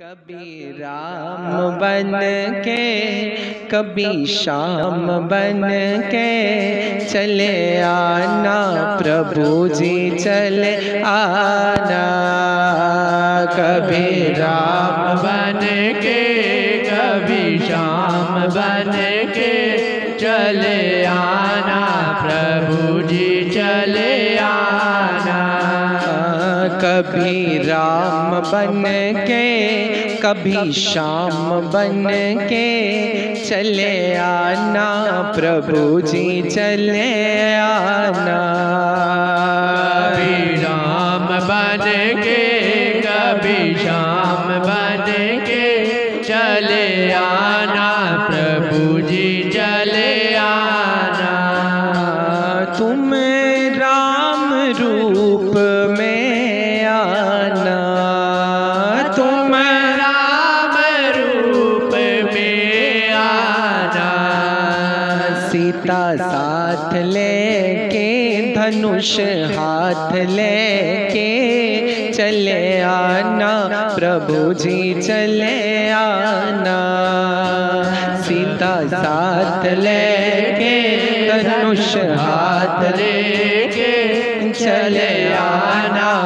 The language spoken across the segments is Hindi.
कभी राम बन के कभी शाम बन के चले आना प्रभु जी चले आना। कभी राम बन के कभी शाम बन के चले आना प्रभु जी कभी राम बन के कभी श्याम बन के चले आना। प्रभु जी, चले आना। कभी राम बन के कभी शाम सीता साथ लेके, धनुष हाथ लेके चले आना। प्रभु जी चले आना। सीता साथ लेके, धनुष हाथ लेके चले आना।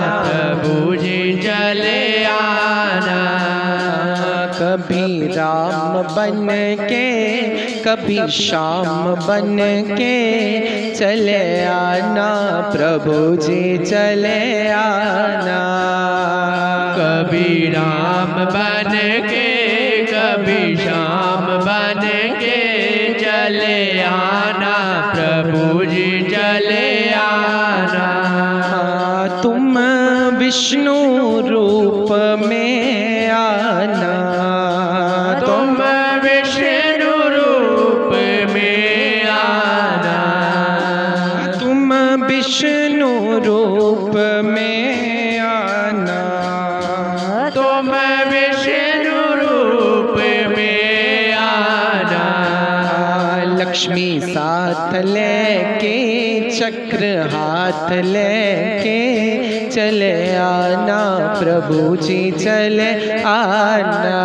राम बन के कभी शाम बन के चले आना प्रभु जी चले आना। कभी राम बन के कभी शाम बन के चले आना प्रभु जी चले आना। तुम विष्णु रूप में रूप में आना। तुम विष्णु रूप में आना। लक्ष्मी साथ लेके, चक्र हाथ लेके चले आना। प्रभु जी चले आना।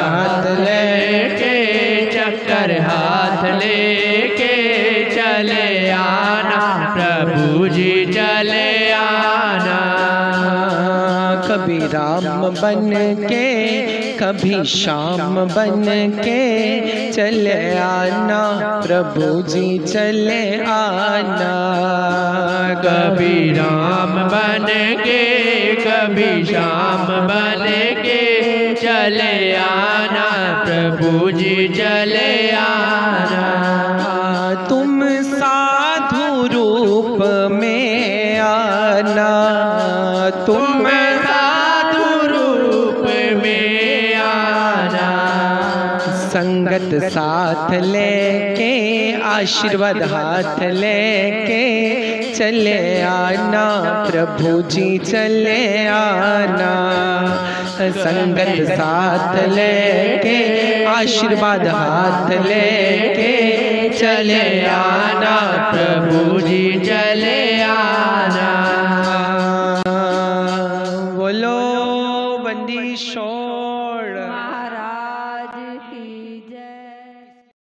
हाथ लेके, चक्कर हाथ लेके चले आना। कभी राम बन के कभी श्याम बन के चले आना प्रभु जी चले आना। कभी राम बन के कभी श्याम बन के चले आना प्रभु जी चले आना। तुम साधु रूप में आना तुम संगत साथ लेके, आशीर्वाद हाथ लेके चले आना, प्रभु जी चले आना। संगत साथ लेके, आशीर्वाद हाथ लेके चले आना, प्रभु जी चले आना। बोलो, बंदी शो।